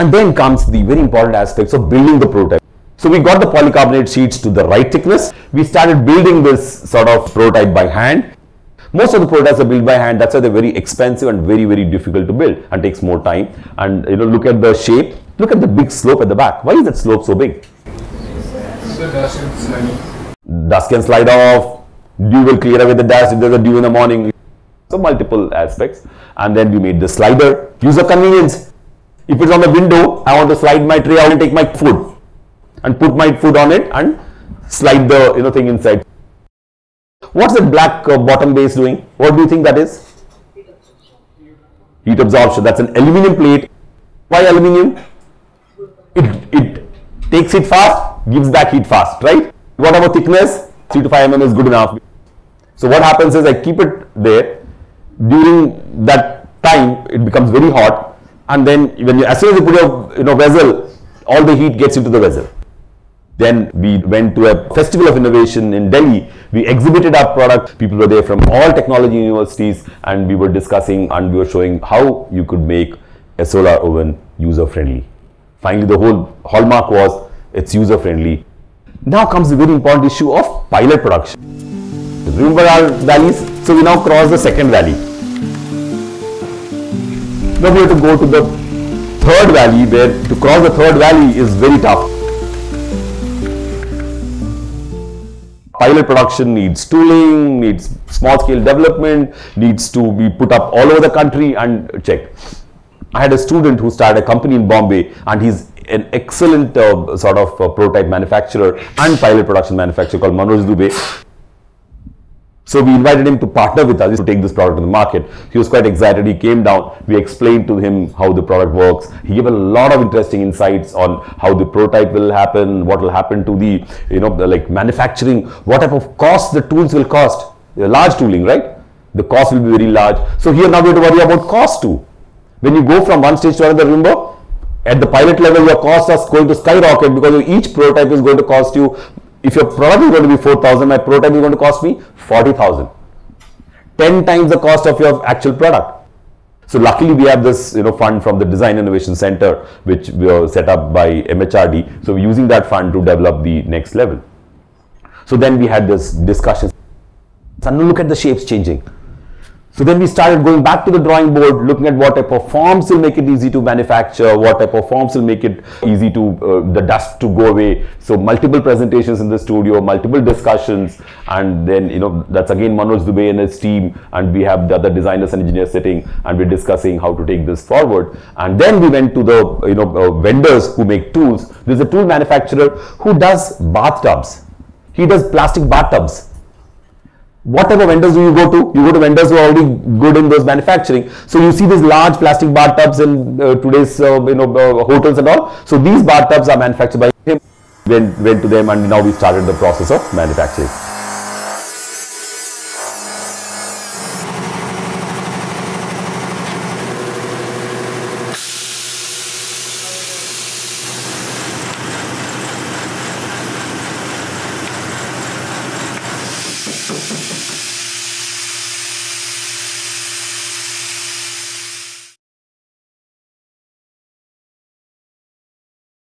And then comes the very important aspects of building the prototype. So we got the polycarbonate sheets to the right thickness. We started building this sort of prototype by hand. Most of the prototypes are built by hand. That's why they're very expensive and very, very difficult to build and takes more time. And you know, look at the shape. Look at the big slope at the back. Why is that slope so big? Dust and slime. Dust can slide off. Dew will clear away the dust if there's a dew in the morning. So multiple aspects. And then we made the slider. User convenience. If it's on the window, I want to slide my tray, want to take my food and put my food on it and slide the you know thing inside. What's that black uh, bottom base doing? What do you think that is? Heat absorption. That's an aluminium plate. Why aluminium? It, it takes it fast, gives back heat fast, right? What about thickness? 3 to 5 mm is good enough. So what happens is I keep it there. During that time, it becomes very hot. And then when you, as soon as you put your you know, vessel, all the heat gets into the vessel. Then we went to a festival of innovation in Delhi. We exhibited our product. People were there from all technology universities and we were discussing and we were showing how you could make a solar oven user friendly. Finally, the whole hallmark was it's user friendly. Now comes the very important issue of pilot production. Remember our valleys? So we now cross the second valley. Now we have to go to the third valley where to cross the third valley is very tough. pilot production needs tooling, needs small scale development, needs to be put up all over the country and checked. I had a student who started a company in Bombay and he's an excellent uh, sort of uh, prototype manufacturer and pilot production manufacturer called Manoj Dubey. So we invited him to partner with us to take this product to the market. He was quite excited. He came down. We explained to him how the product works. He gave a lot of interesting insights on how the prototype will happen, what will happen to the, you know, the, like manufacturing, what type of cost the tools will cost. The large tooling, right? The cost will be very large. So here now we have to worry about cost too. When you go from one stage to another, remember, at the pilot level, your costs are going to skyrocket because each prototype is going to cost you if your product is going to be 4000 my prototype is going to cost me 40000 10 times the cost of your actual product. So luckily we have this you know fund from the design innovation center which we are set up by mhrd so we're using that fund to develop the next level. So then we had this discussion. And look at the shapes changing so then we started going back to the drawing board, looking at what type of forms will make it easy to manufacture, what type of forms will make it easy to uh, the dust to go away. So multiple presentations in the studio, multiple discussions, and then you know that's again Manoj Dubey and his team, and we have the other designers and engineers sitting, and we're discussing how to take this forward. And then we went to the you know uh, vendors who make tools. There's a tool manufacturer who does bathtubs. He does plastic bathtubs what type of vendors do you go to? You go to vendors who are already good in those manufacturing. So you see these large plastic bathtubs in uh, today's uh, you know uh, hotels and all. So these bathtubs are manufactured by him. Went, went to them and now we started the process of manufacturing.